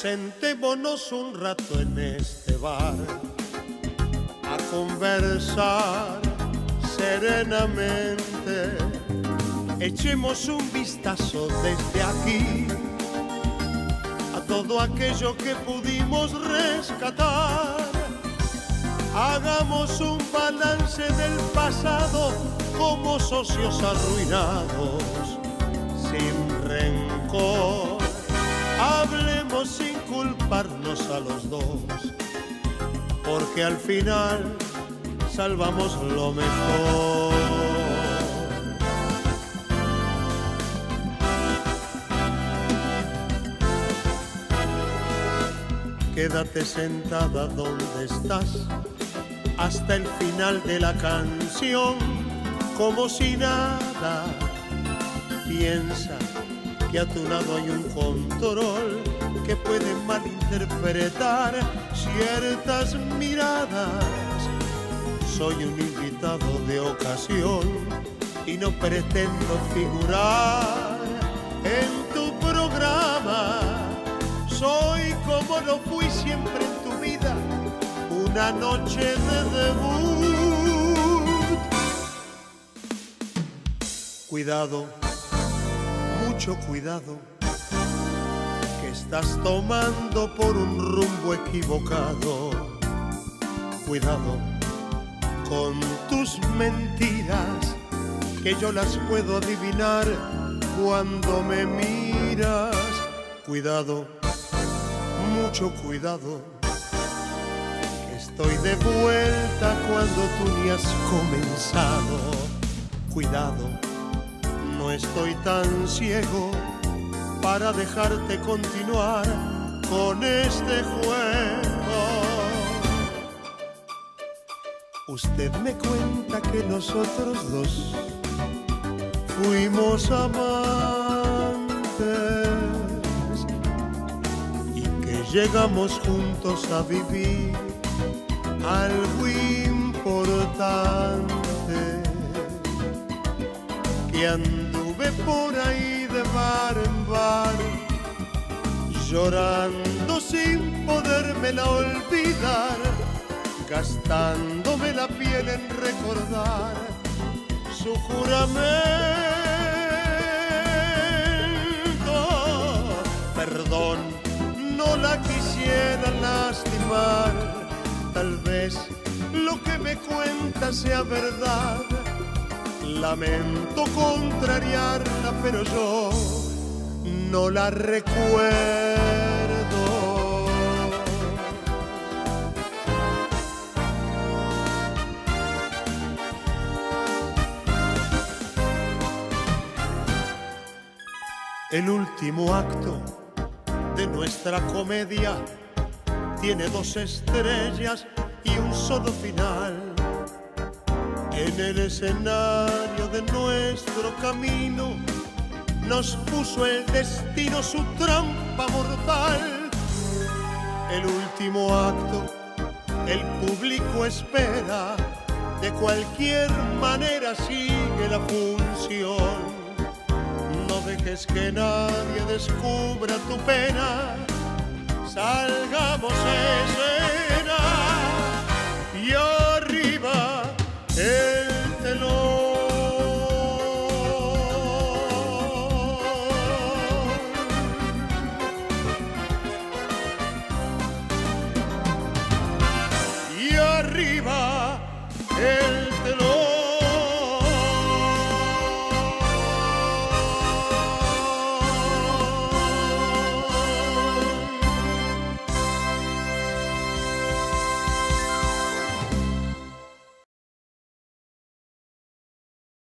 Sentémonos un rato en este bar a conversar serenamente. Echemos un vistazo desde aquí a todo aquello que pudimos rescatar. Hagamos un balance del pasado como socios arruinados, sin rencor. Hablemos sin culparnos a los dos, porque al final salvamos lo mejor. Quédate sentada donde estás hasta el final de la canción, como si nada. Piensa que a tu lado hay un control que puede malinterpretar ciertas miradas. Soy un invitado de ocasión y no pretendo figurar en tu programa. Soy como no fui siempre en tu vida, una noche de debut. Cuidado, mucho cuidado, que estás tomando por un rumbo equivocado. Cuidado con tus mentiras, que yo las puedo adivinar cuando me miras. Cuidado, mucho cuidado, que estoy de vuelta cuando tú ni has comenzado. Cuidado, no estoy tan ciego para dejarte continuar con este juego. Usted me cuenta que nosotros dos fuimos amantes y que llegamos juntos a vivir algo importante. Que anduve por ahí de bar en bar llorando sin podérmela olvidar gastándome la piel en recordar su juramento. Perdón, no la quisiera lastimar, tal vez lo que me cuenta sea verdad. Lamento contrariarla, pero yo no la recuerdo. El último acto de nuestra comedia tiene dos estrellas y un solo final. En el escenario de nuestro camino nos puso el destino su trampa mortal. El último acto, el público espera, de cualquier manera sigue la función no dejes que nadie descubra tu pena. Salgamos a